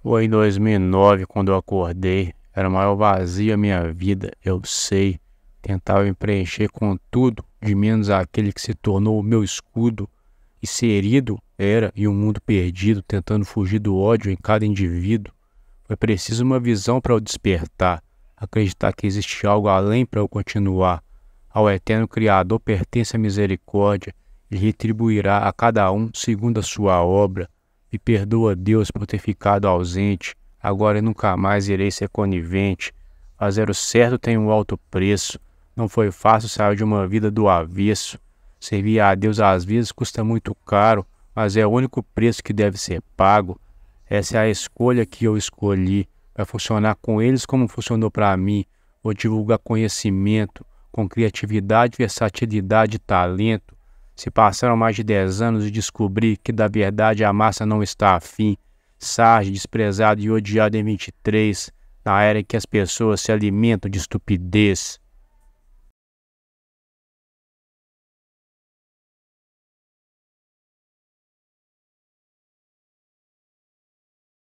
Foi em 2009 quando eu acordei. Era o maior vazio a minha vida, eu sei. Tentava me preencher com tudo, de menos aquele que se tornou o meu escudo. E ser herido era em um mundo perdido, tentando fugir do ódio em cada indivíduo. Foi preciso uma visão para eu despertar, acreditar que existe algo além para eu continuar. Ao eterno Criador pertence a misericórdia, ele retribuirá a cada um segundo a sua obra. Me perdoa, Deus, por ter ficado ausente. Agora nunca mais irei ser conivente. Fazer o certo tem um alto preço. Não foi fácil sair de uma vida do avesso. Servir a Deus às vezes custa muito caro, mas é o único preço que deve ser pago. Essa é a escolha que eu escolhi. Vai funcionar com eles como funcionou para mim. Vou divulgar conhecimento, com criatividade, versatilidade e talento. Se passaram mais de 10 anos e descobri que da verdade a massa não está afim. Sarge, desprezado e odiado em 23, na era em que as pessoas se alimentam de estupidez.